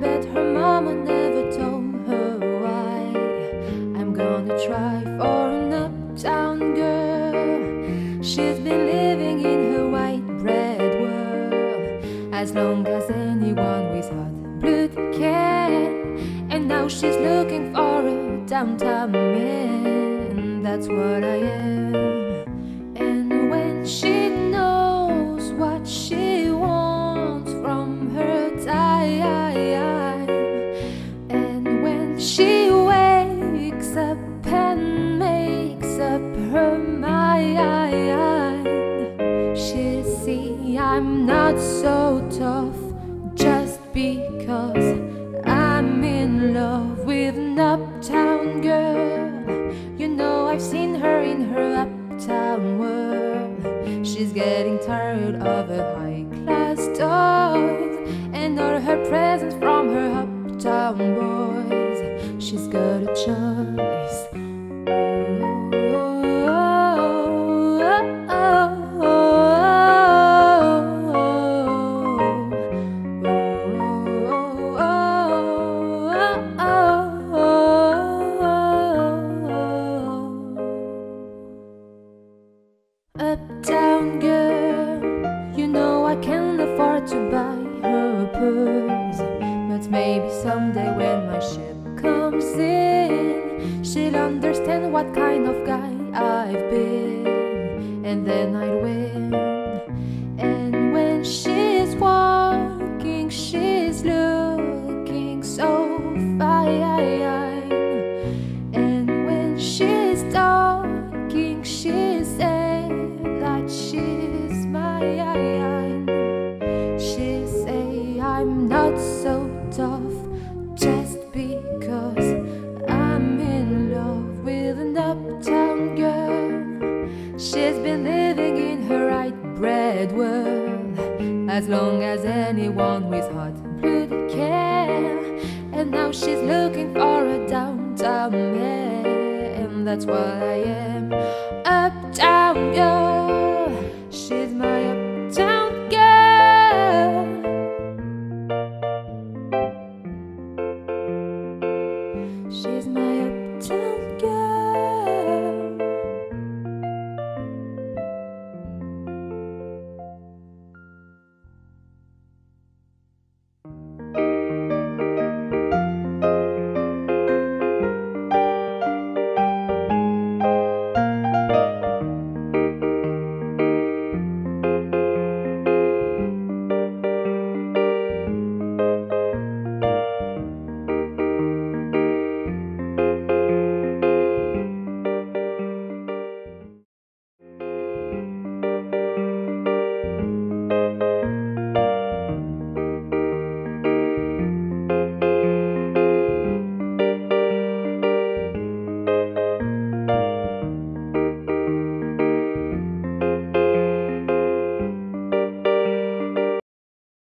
bet her mama never told her why. I'm gonna try for an uptown girl. She's been living in her white bread world as long as anyone with hot blood can. And now she's looking for a downtown man. That's what I am. And when she knows what she wants from her time, and her mind, she see I'm not so tough just because I'm in love with an uptown girl. You know I've seen her in her uptown world. She's getting tired of her purse. But maybe someday when my ship comes in, she'll understand what kind of guy I've been. And then I'd win. And when she's walking, she's looking so fine. And when she's talking, she said that she's mine. red world as long as anyone with heart and blood can. And now she's looking for a downtown man, and that's what I am. Uptown girl, she's my uptown girl. She's my